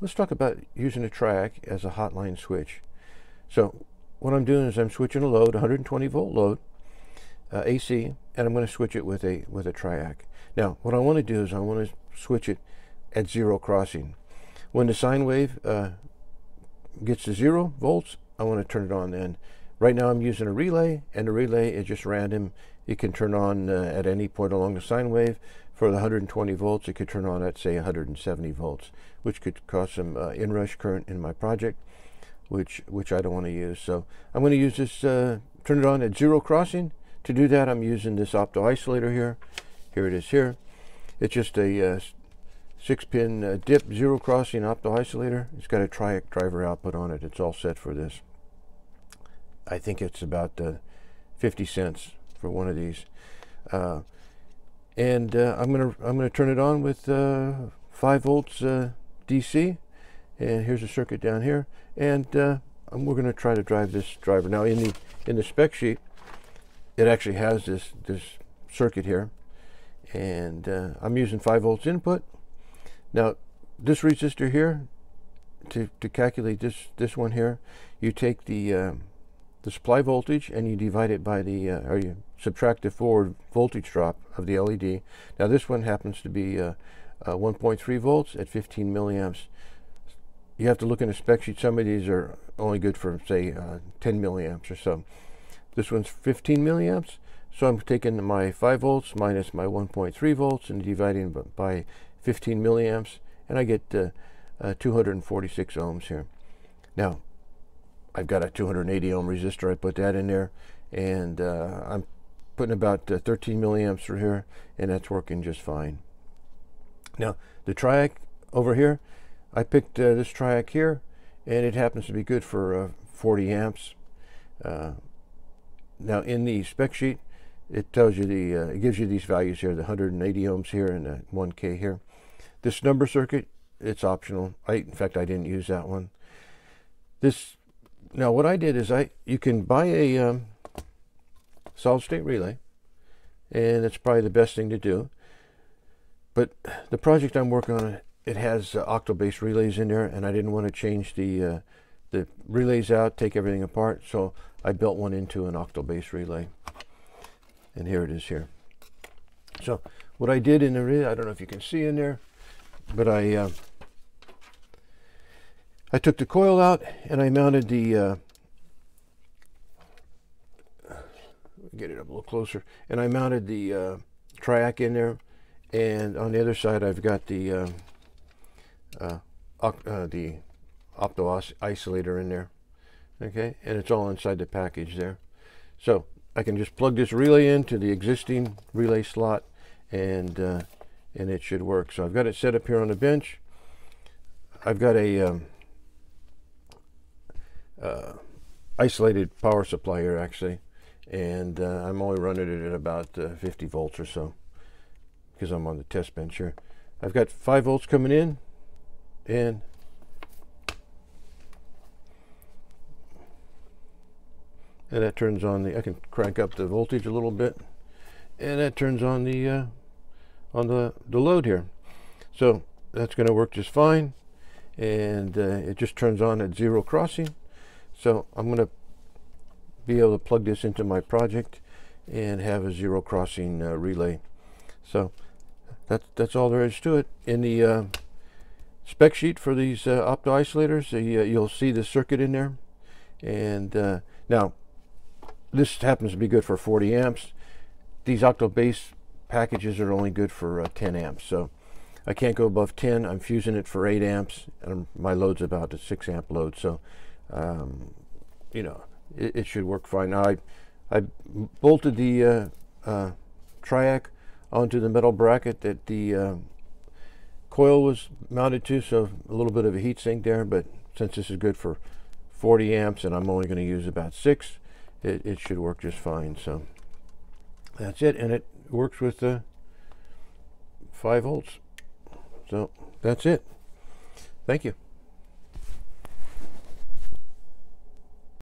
let's talk about using a triac as a hotline switch. So what I'm doing is I'm switching a load, 120 volt load, uh, AC, and I'm going to switch it with a with a triac. Now, what I want to do is I want to switch it at zero crossing. When the sine wave uh, gets to zero volts, I want to turn it on then. Right now I'm using a relay, and the relay is just random. It can turn on uh, at any point along the sine wave. For the 120 volts, it could turn on at, say, 170 volts, which could cause some uh, inrush current in my project, which, which I don't want to use. So I'm going to use this, uh, turn it on at zero crossing. To do that, I'm using this opto isolator here. Here it is here. It's just a uh, six pin uh, dip zero crossing opto isolator. It's got a triac driver output on it. It's all set for this. I think it's about uh, 50 cents for one of these. Uh, and uh, I'm gonna I'm gonna turn it on with uh, five volts uh, DC. And here's a circuit down here. And we're gonna try to drive this driver. Now in the in the spec sheet, it actually has this this circuit here. And I'm using five volts input. Now this resistor here, to, to calculate this this one here, you take the um, the supply voltage and you divide it by the, uh, or you subtract the forward voltage drop of the LED. Now this one happens to be uh, uh, 1.3 volts at 15 milliamps. You have to look in a spec sheet. Some of these are only good for say uh, 10 milliamps or so. This one's 15 milliamps. So I'm taking my 5 volts minus my 1.3 volts and dividing by 15 milliamps and I get uh, uh, 246 ohms here. Now I've got a 280 ohm resistor. I put that in there, and uh, I'm putting about uh, 13 milliamps through here, and that's working just fine. Now, the triac over here, I picked uh, this triac here, and it happens to be good for uh, 40 amps. Uh, now, in the spec sheet, it tells you the, uh, it gives you these values here, the 180 ohms here and the 1K here. This snubber circuit, it's optional. I, in fact, I didn't use that one. This now what I did is I you can buy a um, solid state relay and it's probably the best thing to do. But the project I'm working on it has uh, octal based relays in there and I didn't want to change the uh, the relays out take everything apart so I built one into an octal based relay. And here it is here. So what I did in the relay I don't know if you can see in there but I uh, I took the coil out and I mounted the uh, get it up a little closer. And I mounted the uh, triac in there. And on the other side I've got the uh, uh, uh the opto isolator in there. Okay? And it's all inside the package there. So I can just plug this relay into the existing relay slot and uh, and it should work. So I've got it set up here on the bench. I've got a um, uh, isolated power supply here actually and uh, I'm only running it at about uh, 50 volts or so because I'm on the test bench here. I've got 5 volts coming in and and that turns on the I can crank up the voltage a little bit and that turns on the uh, on the, the load here so that's going to work just fine and uh, it just turns on at zero crossing so I'm going to be able to plug this into my project and have a zero crossing uh, relay. So that's, that's all there is to it. In the uh, spec sheet for these uh, opto isolators, uh, you'll see the circuit in there. And uh, now, this happens to be good for 40 amps. These octal base packages are only good for uh, 10 amps. So I can't go above 10. I'm fusing it for 8 amps, and my load's about a 6 amp load. So um, you know, it, it, should work fine. Now, I, I bolted the uh, uh, triac onto the metal bracket that the uh, coil was mounted to, so a little bit of a heat sink there, but since this is good for 40 amps and I'm only going to use about six, it, it should work just fine. So that's it, and it works with the 5 volts. So that's it. Thank you.